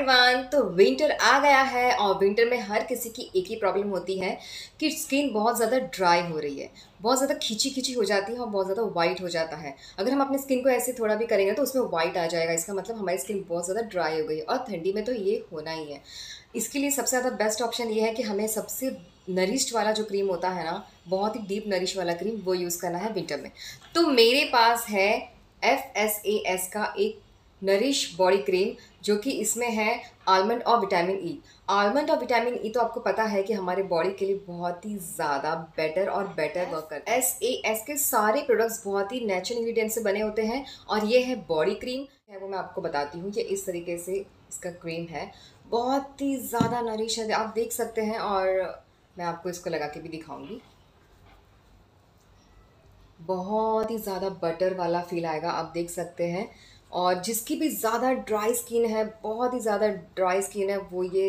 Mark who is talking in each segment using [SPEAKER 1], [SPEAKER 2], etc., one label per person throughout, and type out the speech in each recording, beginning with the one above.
[SPEAKER 1] Everyone तो winter आ गया है और विंटर में हर किसी की एक ही प्रॉब्लम होती है कि स्किन बहुत ज़्यादा ड्राई हो रही है, बहुत ज़्यादा खींची खींची हो जाती है और बहुत ज़्यादा वाइट हो जाता है। अगर हम अपने स्किन को ऐसे थोड़ा भी करेंगे तो उसमें वाइट आ जाएगा, इसका मतलब हमारी स्किन बहुत ज़्यादा ड्राई हो गई और ठंडी में तो ये होना ही है। इसके लिए सबसे ज़्यादा बेस्ट ऑप्शन ये है कि हमें सबसे नरिश्ड वाला जो क्रीम होता है ना, बहुत ही डीप नरिश वाला क्रीम वो यूज़ करना है विंटर में। तो मेरे पास है एफ़ एस ए एस का एक नरिश बॉडी क्रीम जो कि इसमें है आलमंड और विटामिन ई। आलमंड और विटामिन ई तो आपको पता है कि हमारे बॉडी के लिए बहुत ही ज़्यादा बेटर और बेटर वर्क करता है। एस ए एस के सारे प्रोडक्ट्स बहुत ही नेचुरल इंग्रेडिएंट से बने होते हैं और ये है बॉडी क्रीम। है वो मैं आपको बताती हूँ कि इस तरीके से इसका क्रीम है। बहुत ही ज़्यादा नरिश है आप देख सकते हैं और मैं आपको इसको लगा के भी दिखाऊँगी। बहुत ही ज़्यादा बटर वाला फील आएगा आप देख सकते हैं। और जिसकी भी ज़्यादा ड्राई स्किन है, बहुत ही ज़्यादा ड्राई स्किन है, वो ये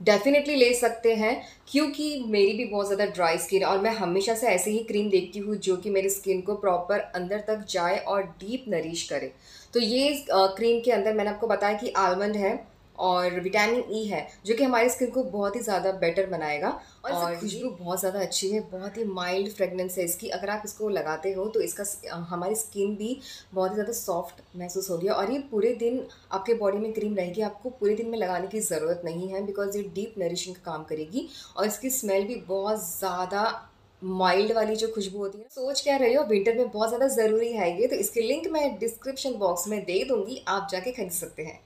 [SPEAKER 1] डेफिनेटली ले सकते हैं, क्योंकि मेरी भी बहुत ज़्यादा ड्राई स्किन है और मैं हमेशा से ऐसे ही क्रीम देखती हूँ जो कि मेरी स्किन को प्रॉपर अंदर तक जाए और डीप नरिश करे। तो ये क्रीम के अंदर मैंने आपको बताया कि आलमंड है और विटामिन ई e है जो कि हमारी स्किन को बहुत ही ज़्यादा बेटर बनाएगा और, और खुशबू बहुत ज़्यादा अच्छी है बहुत ही माइल्ड फ्रेगनेंस है इसकी। अगर आप इसको लगाते हो तो इसका हमारी स्किन भी बहुत ही ज़्यादा सॉफ्ट महसूस होगी और ये पूरे दिन आपके बॉडी में क्रीम रहेगी आपको पूरे दिन में लगाने की ज़रूरत नहीं है बिकॉज़ ये डीप नरिशिंग का काम करेगी और इसकी स्मेल भी बहुत ज़्यादा माइल्ड वाली जो खुशबू होती है। सोच क्या रही हो विंटर में बहुत ज़्यादा ज़रूरी है ये तो इसके लिंक मैं डिस्क्रिप्शन बॉक्स में दे दूँगी आप जाके खरीद सकते हैं।